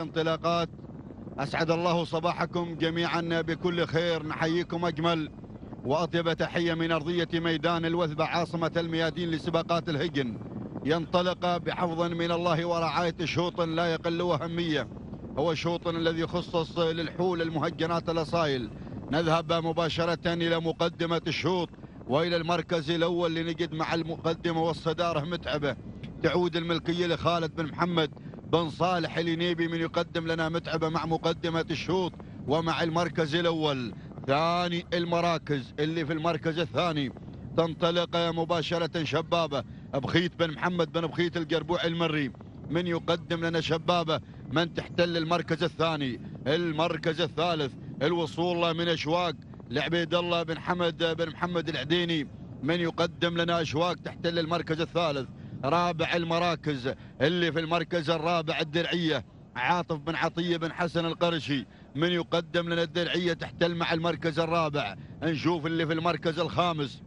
انطلاقات. أسعد الله صباحكم جميعا بكل خير. نحييكم أجمل. وأطيب تحية من أرضية ميدان الوثبة عاصمة الميادين لسباقات الهجن. ينطلق بحفظ من الله ورعاية شوط لا يقل أهمية هو شوط الذي خصص للحول المهجنات الأصايل. نذهب مباشرة إلى مقدمة الشوط وإلى المركز الأول لنجد مع المقدمة والصدارة متعبة. تعود الملكية لخالد بن محمد. بن صالح الينيبي من يقدم لنا متعبة مع مقدمة الشوط ومع المركز الأول. ثاني المراكز اللي في المركز الثاني. تنطلق مباشرة شبابة بخيت بن محمد بن بخيت القربوع المري. من يقدم لنا شبابة من تحتل المركز الثاني. المركز الثالث الوصول من أشواق لعبيد الله بن حمد بن محمد العديني. من يقدم لنا أشواق تحتل المركز الثالث. رابع المراكز اللي في المركز الرابع الدرعية. عاطف بن عطية بن حسن القرشي من يقدم لنا الدرعية تحتل مع المركز الرابع. نشوف اللي في المركز الخامس.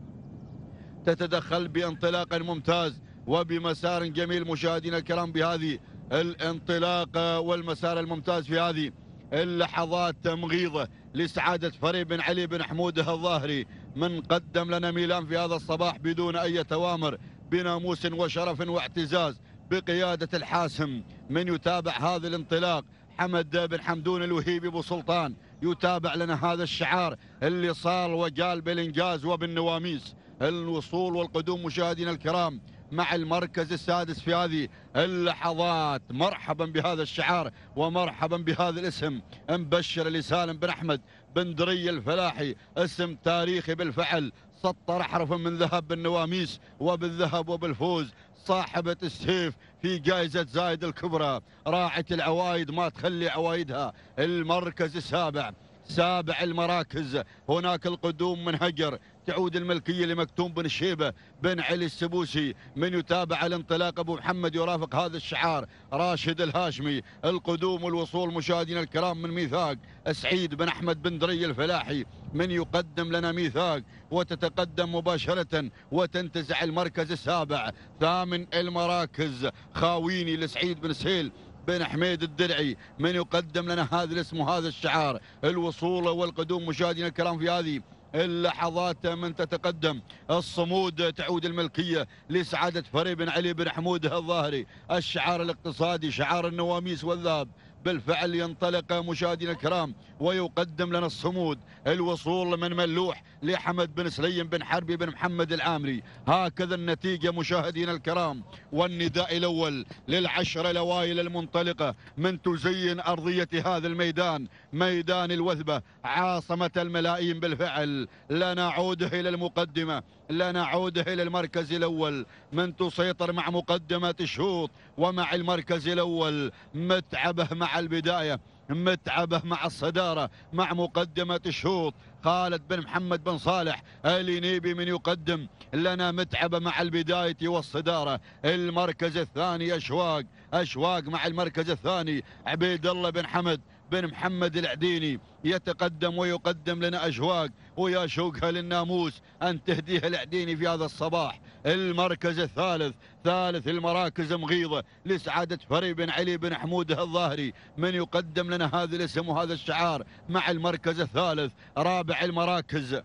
تتدخل بانطلاق ممتاز وبمسار جميل مشاهدينا الكرام بهذه الانطلاق والمسار الممتاز في هذه اللحظات. مغيضة لسعادة فريق بن علي بن حموده الظاهري من قدم لنا ميلان في هذا الصباح بدون أي توامر. بناموس وشرف واعتزاز بقيادة الحاسم. من يتابع هذا الانطلاق؟ حمد بن حمدون الوهيبي أبو سلطان. يتابع لنا هذا الشعار اللي صار وقال بالإنجاز وبالنواميس. الوصول والقدوم مشاهدينا الكرام مع المركز السادس في هذه اللحظات. مرحبا بهذا الشعار ومرحبا بهذا الاسم. مبشر لسالم بن أحمد بن دري الفلاحي. اسم تاريخي بالفعل. سطر احرف من ذهب بالنواميس وبالذهب وبالفوز. صاحبة السيف في جائزة زايد الكبرى. راعة العوايد ما تخلي عوايدها. المركز السابع. سابع المراكز. هناك القدوم من هجر. تعود الملكية لمكتوم بن الشيبة بن علي السبوسي. من يتابع الانطلاق أبو محمد يرافق هذا الشعار. راشد الهاشمي. القدوم والوصول مشاهدينا الكرام من ميثاق. سعيد بن أحمد بن دري الفلاحي. من يقدم لنا ميثاق وتتقدم مباشرة وتنتزع المركز السابع. ثامن المراكز خاويني لسعيد بن سهيل بن حميد الدرعي. من يقدم لنا هذا الاسم وهذا الشعار؟ الوصول والقدوم مشاهدينا الكرام في هذه اللحظات من تتقدم. الصمود تعود الملكية لسعادة فريق بن علي بن حمود الظاهري. الشعار الاقتصادي شعار النواميس والذهب. بالفعل ينطلق مشاهدينا الكرام ويقدم لنا الصمود الوصول من ملوح لحمد بن سليم بن حربي بن محمد العامري. هكذا النتيجة مشاهدينا الكرام. والنداء الأول للعشر الأوائل المنطلقة. من تزين أرضية هذا الميدان ميدان الوثبة. عاصمة الملايين بالفعل. لا نعود إلى المقدمة. لا نعود إلى المركز الأول. من تسيطر مع مقدمة الشوط ومع المركز الأول. متعبه مع البداية متعبة مع الصدارة مع مقدمة الشوط خالد بن محمد بن صالح الينيبي من يقدم. لنا متعبة مع البداية والصدارة. المركز الثاني أشواق أشواق مع المركز الثاني. عبيد الله بن حمد. بن محمد العديني يتقدم ويقدم لنا أشواق ويا شوقها للناموس. أن تهديها العديني في هذا الصباح. المركز الثالث ثالث المراكز مغيضة لسعادة فري بن علي بن حمود الظاهري. من يقدم لنا هذا الاسم وهذا الشعار مع المركز الثالث رابع المراكز.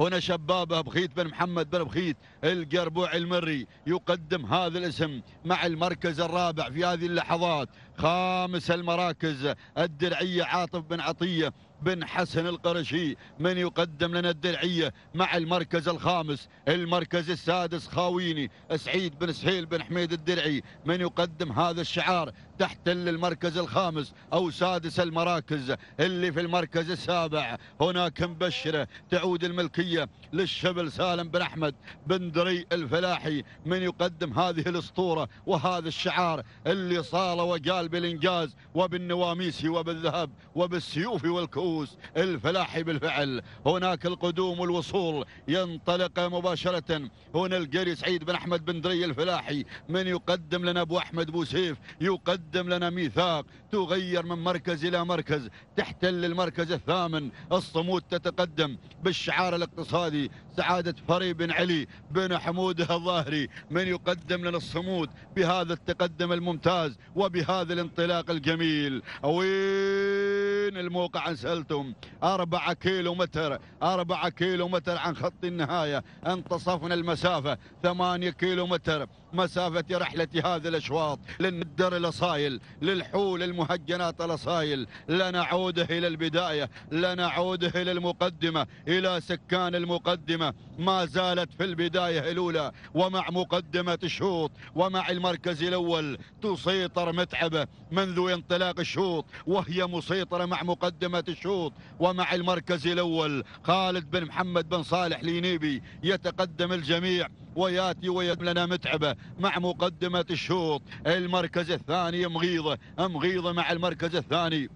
هنا شبابه بخيت بن محمد بن بخيت القربوع المري يقدم هذا الاسم مع المركز الرابع في هذه اللحظات. خامس المراكز الدرعية عاطف بن عطية بن حسن القرشي من يقدم لنا الدرعية مع المركز الخامس المركز السادس خاويني سعيد بن سهيل بن حميد الدرعي من يقدم هذا الشعار. تحتل المركز الخامس أو سادس المراكز اللي في المركز السابع. هناك مبشرة تعود الملكية للشبل سالم بن أحمد بن دري الفلاحي من يقدم هذه الأسطورة وهذا الشعار اللي صال وقال بالإنجاز وبالنواميس وبالذهب وبالسيوف والكؤوس الفلاحي بالفعل. هناك القدوم والوصول ينطلق مباشرة. هنا القري سعيد بن أحمد بن دري الفلاحي من يقدم لنا أبو أحمد بوسيف يقدم لنا ميثاق تغير من مركز إلى مركز تحتل المركز الثامن. الصمود تتقدم بالشعار الاقتصادي. سعادة فري بن علي بن حموده الظاهري من يقدم لنا الصمود بهذا التقدم الممتاز وبهذا الانطلاق الجميل. وين الموقع عن سألتم؟ أربعة كيلو متر أربعة كيلو متر عن خط النهاية. انتصفنا المسافة ثمانية كيلو متر مسافة رحلة هذه الأشواط للندر الأصايل للحول المهجنات الأصايل. لنعود إلى البداية لنعود إلى المقدمة إلى سكان المقدمة. ما زالت في البداية الأولى ومع مقدمة الشوط ومع المركز الأول تسيطر متعبة منذ انطلاق الشوط وهي مسيطرة مع مقدمة الشوط ومع المركز الأول. خالد بن محمد بن صالح لينيبي يتقدم الجميع. وياتي ويد لنا متعبه مع مقدمه الشوط. المركز الثاني مغيضه مغيضه مع المركز الثاني.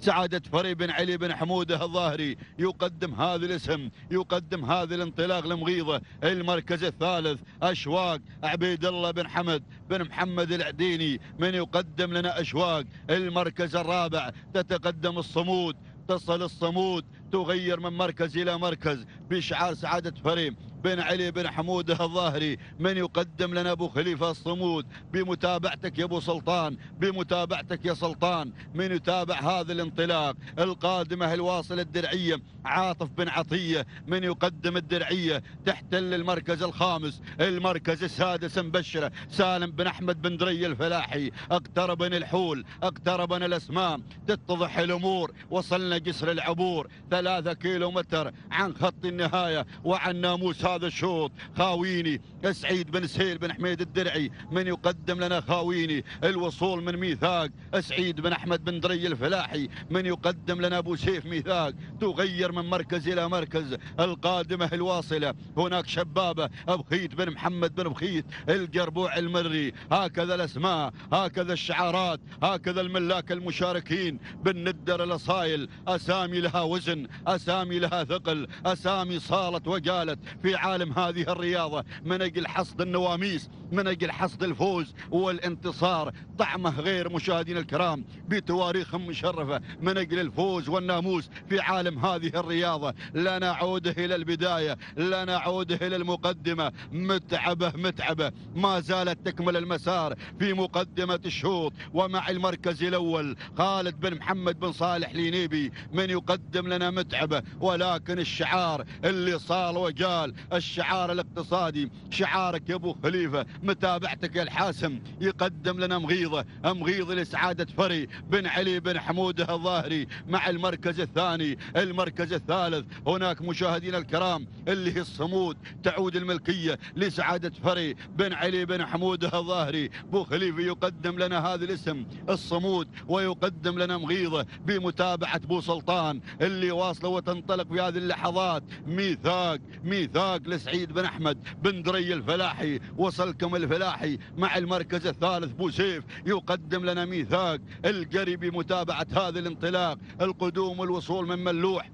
سعادة فري بن علي بن حمودة الظاهري. يقدم هذا الاسم يقدم هذا الانطلاق لمغيضة المركز الثالث أشواق عبيد الله بن حمد بن محمد العديني. من يقدم لنا أشواق؟ المركز الرابع. تتقدم الصمود تصل الصمود تغير من مركز إلى مركز. بشعار سعادة فريم بن علي بن حموده الظاهري من يقدم لنا أبو خليفة الصمود؟ بمتابعتك يا أبو سلطان بمتابعتك يا سلطان. من يتابع هذا الانطلاق؟ القادمة الواصلة الدرعية عاطف بن عطية من يقدم الدرعية تحتل المركز الخامس المركز السادس مبشرة. سالم بن أحمد بن دري الفلاحي اقتربن الحول اقتربن الأسماء. تتضح الأمور وصلنا جسر العبور. ثلاثة كيلو متر عن خط النهاية وعن ناموس هذا الشوط. خاويني سعيد بن سهيل بن حميد الدرعي من يقدم لنا خاويني. الوصول من ميثاق سعيد بن أحمد بن دري الفلاحي من يقدم لنا أبو سيف ميثاق. تغير من مركز إلى مركز القادمة الواصلة. هناك شبابة ابخيت بن محمد بن بخيت القربوع المري هكذا الأسماء هكذا الشعارات هكذا الملاك المشاركين. بالندر الأصايل أسامي لها وزن أسامي لها ثقل. أسامي صالت وقالت في عالم هذه الرياضة. من أجل حصد النواميس من أجل حصد الفوز والانتصار. طعمه غير مشاهدين الكرام بتواريخ مشرفة. من أجل الفوز والناموس في عالم هذه الرياضة. لا نعود إلى البداية لا نعود إلى المقدمة. متعبة متعبة. ما زالت تكمل المسار في مقدمة الشوط. ومع المركز الأول خالد بن محمد بن صالح لينيبي. من يقدم لنا متعبة. ولكن الشعار اللي صار وقال الشعار الاقتصادي. شعارك يا أبو خليفة. متابعتك الحاسم؟ يقدم لنا مغيضه مغيضه لسعادة فري بن علي بن حمودة الظاهري مع المركز الثاني. المركز الثالث هناك مشاهدينا الكرام اللي هي الصمود تعود الملكية لسعادة فري بن علي بن حمودة الظاهري. أبو خليفة يقدم لنا هذا الاسم الصمود ويقدم لنا مغيضه بمتابعة أبو سلطان اللي واصلة وتنطلق في هذه اللحظات. ميثاق ميثاق لسعيد بن أحمد بن دري الفلاحي. وصلكم الفلاحي مع المركز الثالث بوسيف يقدم لنا ميثاق القري بمتابعة هذا الانطلاق القدوم والوصول من ملوح.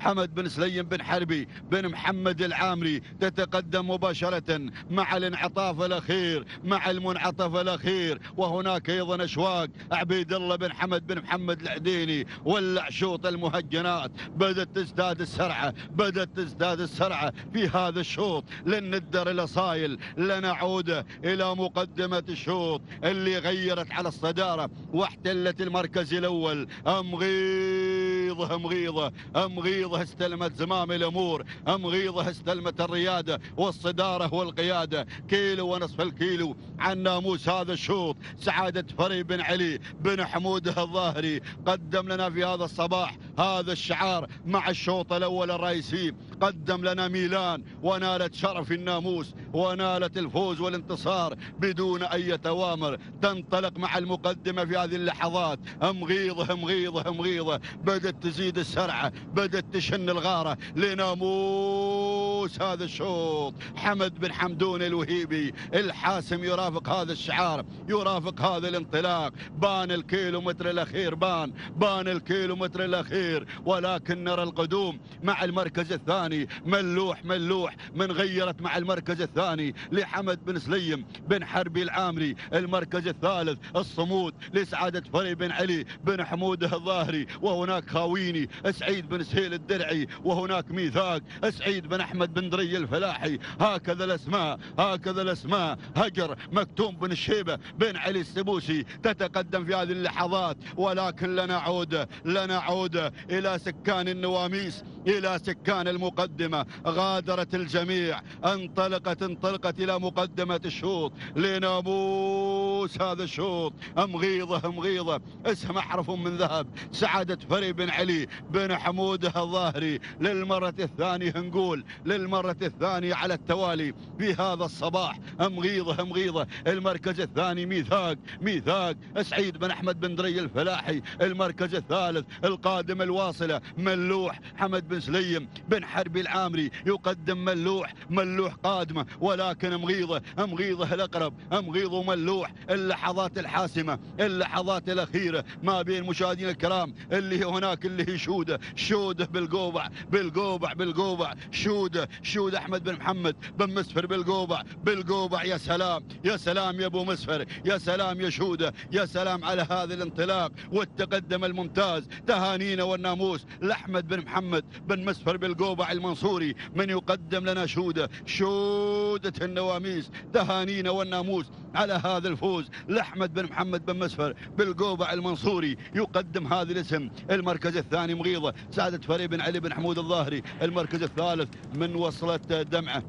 حمد بن سليم بن حربي بن محمد العامري تتقدم مباشرة مع الانعطاف الأخير مع المنعطف الأخير. وهناك أيضا أشواق عبيد الله بن حمد بن محمد العديني والعشوط المهجنات. بدأت تزداد السرعة بدأت تزداد السرعة في هذا الشوط. لن ندر الأصايل لنعود إلى مقدمة الشوط اللي غيرت على الصدارة واحتلت المركز الأول. أمغيضة مغيظه مغيظه مغيظه استلمت زمام الأمور مغيظه استلمت الريادة والصدارة والقيادة. كيلو ونصف الكيلو عن ناموس هذا الشوط. سعادة فري بن علي بن حموده الظاهري. قدم لنا في هذا الصباح هذا الشعار مع الشوط الأول الرئيسي. قدم لنا ميلان ونالت شرف الناموس ونالت الفوز والانتصار بدون أي أوامر. تنطلق مع المقدمة في هذه اللحظات. مغيظه مغيظه مغيظه بدأت تزيد السرعة بدأت تشن الغارة. لناموس! هذا الشوط. حمد بن حمدون الوهيبي الحاسم يرافق هذا الشعار يرافق هذا الانطلاق. بان الكيلو متر الأخير بان بان الكيلو متر الأخير. خير ولكن نرى القدوم مع المركز الثاني. ملوح ملوح من غيرت مع المركز الثاني لحمد بن سليم بن حربي العامري. المركز الثالث الصمود لسعادة فري بن علي بن حمود الظاهري. وهناك خاويني سعيد بن سهيل الدرعي. وهناك ميثاق سعيد بن أحمد بن دري الفلاحي. هكذا الأسماء هكذا الأسماء. هجر مكتوم بن الشيبه بن علي السبوسي تتقدم في هذه اللحظات. ولكن لنعود لنعود إلى سكان النواميس. إلى سكان المقدمة غادرت الجميع انطلقت انطلقت إلى مقدمة الشوط. لناموس هذا الشوط. مغيضه مغيضه اسم احرف من ذهب. سعادة فري بن علي بن حمود الظاهري. للمرة الثانية نقول للمرة الثانية على التوالي. في هذا الصباح مغيضه مغيضه المركز الثاني ميثاق ميثاق. سعيد بن أحمد بن دري الفلاحي. المركز الثالث القادم الواصلة ملوح حمد بن سليم بن حربي العامري يقدم ملوح ملوح قادمة ولكن مغيضه مغيضه الأقرب مغيض وملوح. اللحظات الحاسمة اللحظات الأخيرة ما بين مشاهدينا الكرام اللي هناك اللي هي شودة شودة بالقوبع بالقوبع بالقوبع. شودة شودة أحمد بن محمد بن مسفر بالقوبع بالقوبع. يا سلام يا سلام يا أبو مسفر يا سلام يا شودة يا سلام على هذا الانطلاق والتقدم الممتاز. تهانينا والناموس. لأحمد بن محمد بن مسفر بالقوبع المنصوري من يقدم لنا شودة شودة النواميس تهانينا والناموس على هذا الفوز. لأحمد بن محمد بن مسفر بالقوبع المنصوري يقدم هذا الاسم. المركز الثاني مغيضه سعاده فري بن علي بن حمود الظاهري. المركز الثالث من وصلة دمعة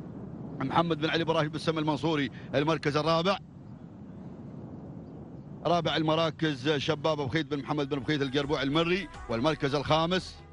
محمد بن علي إبراهيم بن المنصوري. المركز الرابع رابع المراكز شباب أبو خيد بن محمد بن بخيت القربوع المري. والمركز الخامس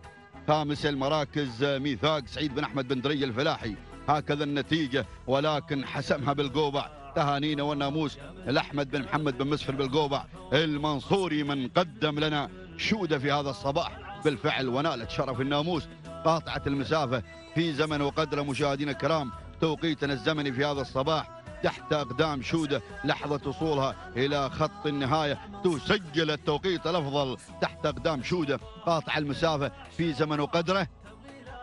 خامس المراكز ميثاق سعيد بن أحمد بن دري الفلاحي. هكذا النتيجة ولكن حسمها بالقوبع. تهانينا والناموس الأحمد بن محمد بن مسفر بالقوبع. المنصوري من قدم لنا شوده في هذا الصباح. بالفعل ونالت شرف الناموس. قاطعة المسافة في زمن وقدر مشاهدينا الكرام توقيتنا الزمني في هذا الصباح. تحت أقدام شودة لحظة وصولها إلى خط النهاية. تسجل التوقيت الأفضل تحت أقدام شودة. قاطع المسافة في زمن وقدره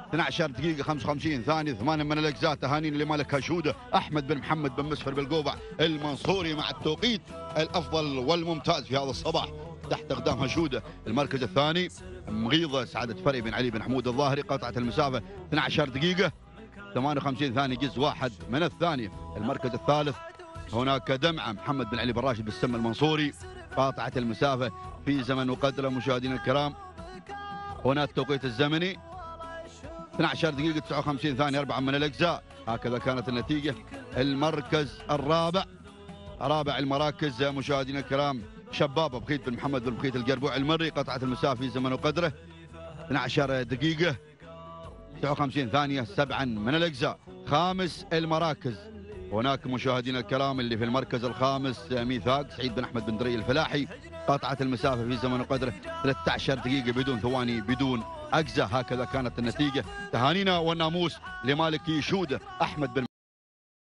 12 دقيقة 55 ثانية ثمان من الأجزاء. تهانين لملك شودة. أحمد بن محمد بن مسفر بالقوبع. المنصوري مع التوقيت الأفضل والممتاز في هذا الصباح. تحت أقدام هشودة المركز الثاني مغيضة سعادة فري بن علي بن حمود الظاهري. قطعة المسافة 12 دقيقة. 58 ثانية جزء واحد من الثانية المركز الثالث هناك دمعة. محمد بن علي بن راشد بالسم المنصوري قاطعة المسافة في زمن وقدره مشاهدينا الكرام. هنا التوقيت الزمني. 12 دقيقة 59 ثانية أربعة من الأجزاء. هكذا كانت النتيجة. المركز الرابع. رابع المراكز مشاهدينا الكرام. شباب بخيت بن محمد بن بخيت القربوع المري قطعة المسافة في زمن وقدره 12 دقيقة. 59 ثانية سبعا من الأجزاء. خامس المراكز. هناك مشاهدينا الكرام اللي في المركز الخامس ميثاق سعيد بن أحمد بن دري الفلاحي. قطعة المسافة في زمن وقدره 13 دقيقة بدون ثواني بدون أجزاء. هكذا كانت النتيجة. تهانينا والناموس لمالك شودة أحمد بن